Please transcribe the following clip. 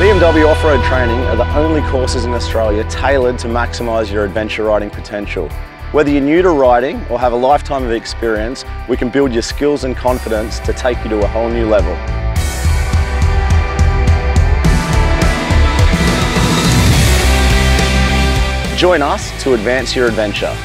BMW Off-Road Training are the only courses in Australia tailored to maximise your adventure riding potential. Whether you're new to riding or have a lifetime of experience, we can build your skills and confidence to take you to a whole new level. Join us to advance your adventure.